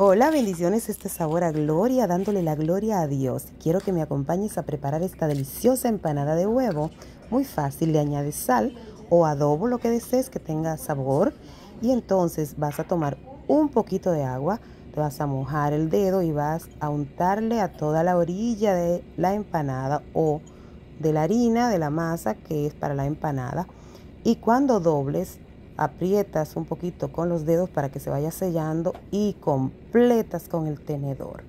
Hola, bendiciones, este sabor a gloria, dándole la gloria a Dios. Quiero que me acompañes a preparar esta deliciosa empanada de huevo. Muy fácil, le añades sal o adobo, lo que desees que tenga sabor. Y entonces vas a tomar un poquito de agua, te vas a mojar el dedo y vas a untarle a toda la orilla de la empanada o de la harina de la masa que es para la empanada. Y cuando dobles, aprietas un poquito con los dedos para que se vaya sellando y completas con el tenedor.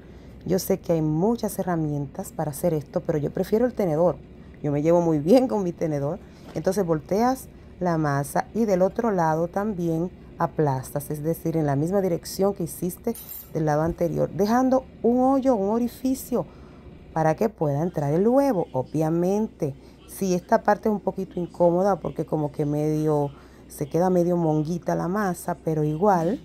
Yo sé que hay muchas herramientas para hacer esto, pero yo prefiero el tenedor. Yo me llevo muy bien con mi tenedor. Entonces volteas la masa y del otro lado también aplastas, es decir, en la misma dirección que hiciste del lado anterior, dejando un hoyo, un orificio para que pueda entrar el huevo. Obviamente, si esta parte es un poquito incómoda porque como que medio se queda medio monguita la masa, pero igual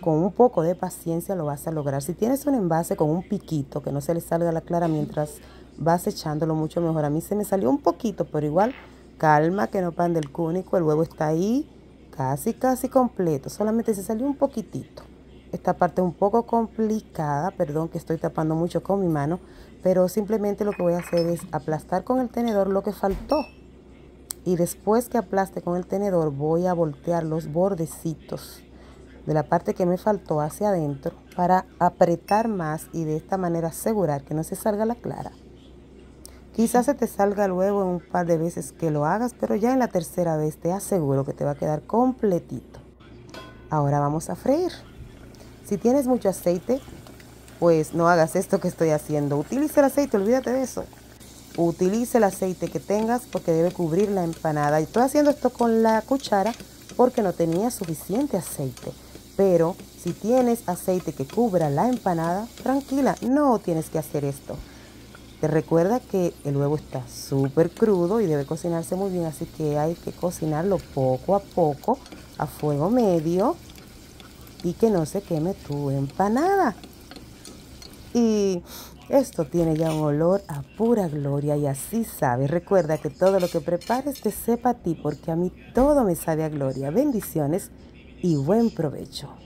con un poco de paciencia lo vas a lograr. Si tienes un envase con un piquito que no se le salga la clara mientras vas echándolo mucho mejor. A mí se me salió un poquito, pero igual calma que no pan del cúnico, el huevo está ahí casi casi completo, solamente se salió un poquitito. Esta parte un poco complicada, perdón que estoy tapando mucho con mi mano, pero simplemente lo que voy a hacer es aplastar con el tenedor lo que faltó y después que aplaste con el tenedor voy a voltear los bordecitos de la parte que me faltó hacia adentro para apretar más y de esta manera asegurar que no se salga la clara. Quizás se te salga el huevo en un par de veces que lo hagas, pero ya en la tercera vez te aseguro que te va a quedar completito. Ahora vamos a freír. Si tienes mucho aceite, pues no hagas esto que estoy haciendo. Utiliza el aceite, olvídate de eso utilice el aceite que tengas porque debe cubrir la empanada. Estoy haciendo esto con la cuchara porque no tenía suficiente aceite. Pero si tienes aceite que cubra la empanada, tranquila, no tienes que hacer esto. Te recuerda que el huevo está súper crudo y debe cocinarse muy bien, así que hay que cocinarlo poco a poco a fuego medio y que no se queme tu empanada. Y esto tiene ya un olor a pura gloria y así sabe. Recuerda que todo lo que prepares te sepa a ti porque a mí todo me sabe a gloria. Bendiciones y buen provecho.